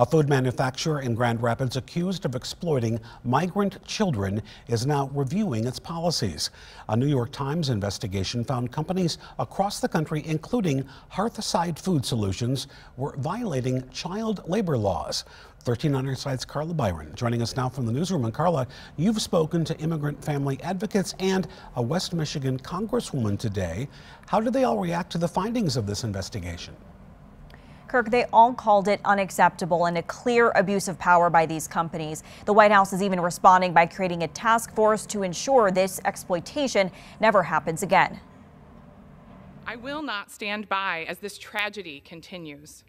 A food manufacturer in Grand Rapids accused of exploiting migrant children is now reviewing its policies. A New York Times investigation found companies across the country, including Hearthside Food Solutions, were violating child labor laws. 13 on your Carla Byron joining us now from the newsroom. And Carla, you've spoken to immigrant family advocates and a West Michigan congresswoman today. How did they all react to the findings of this investigation? Kirk, they all called it unacceptable and a clear abuse of power by these companies. The White House is even responding by creating a task force to ensure this exploitation never happens again. I will not stand by as this tragedy continues.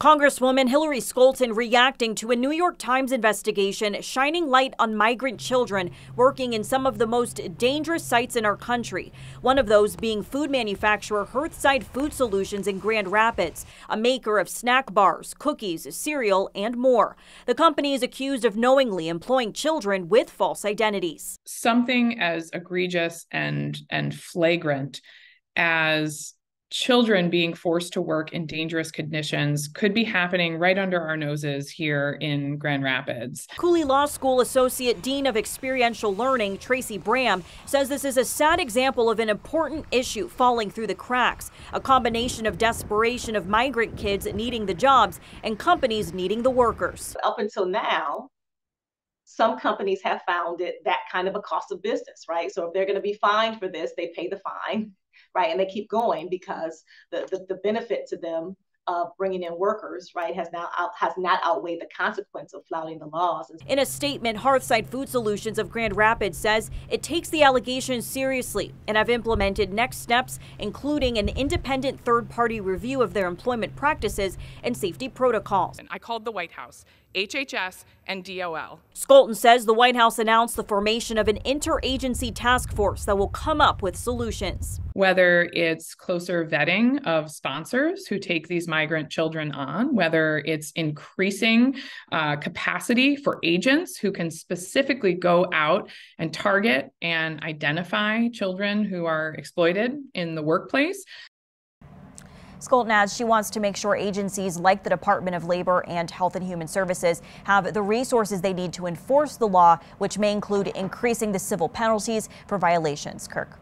Congresswoman Hillary Scholten reacting to a New York Times investigation shining light on migrant children working in some of the most dangerous sites in our country. One of those being food manufacturer Hearthside Food Solutions in Grand Rapids, a maker of snack bars, cookies, cereal, and more. The company is accused of knowingly employing children with false identities. Something as egregious and and flagrant as children being forced to work in dangerous conditions could be happening right under our noses here in Grand Rapids. Cooley Law School Associate Dean of Experiential Learning, Tracey Brame, says this is a sad example of an important issue falling through the cracks. A combination of desperation of migrant kids needing the jobs and companies needing the workers. Up until now, some companies have found it that kind of a cost of business, right? So if they're going to be fined for this, they pay the fine right? And they keep going because the, the, the benefit to them of bringing in workers, right, has now out, has not outweighed the consequence of flouting the laws. In a statement, Hearthside Food Solutions of Grand Rapids says it takes the allegations seriously and have implemented next steps, including an independent third-party review of their employment practices and safety protocols. And I called the White House, HHS, and DOL. Scholten says the White House announced the formation of an interagency task force that will come up with solutions. Whether it's closer vetting of sponsors who take these migrant children on, whether it's increasing uh, capacity for agents who can specifically go out and target and identify children who are exploited in the workplace, Scholten adds she wants to make sure agencies like the Department of Labor and Health and Human Services have the resources they need to enforce the law, which may include increasing the civil penalties for violations. Kirk.